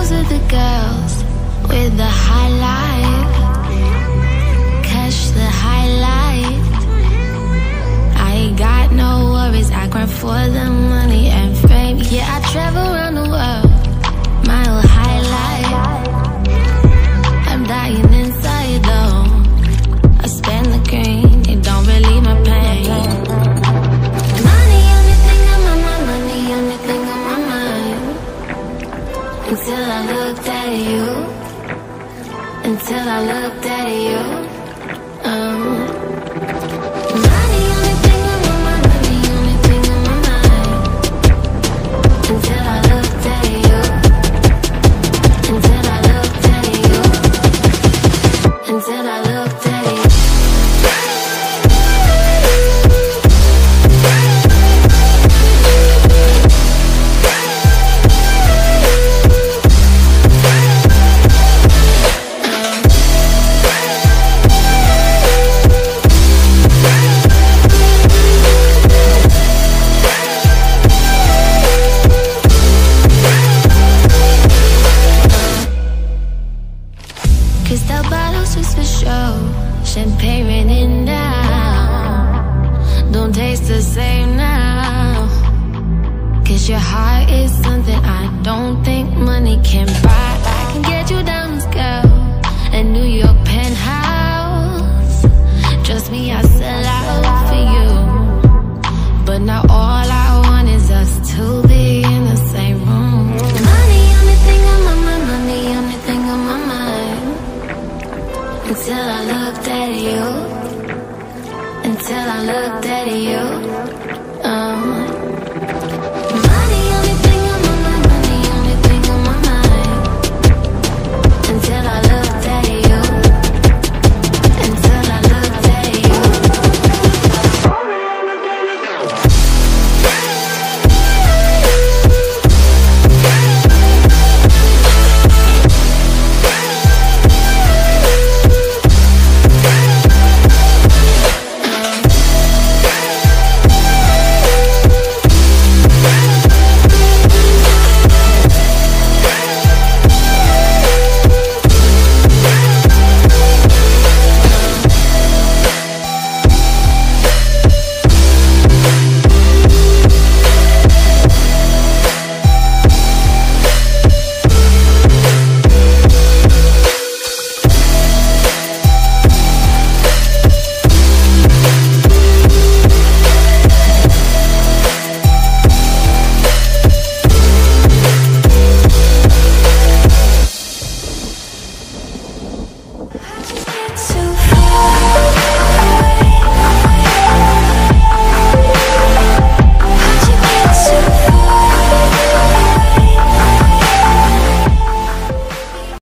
Those are the girls with the highlight. Catch the highlight. I got no worries, I cry for them until I looked at you. Um. same now Cause your heart is something I don't think money can buy I can get you diamonds. the until I looked at you. too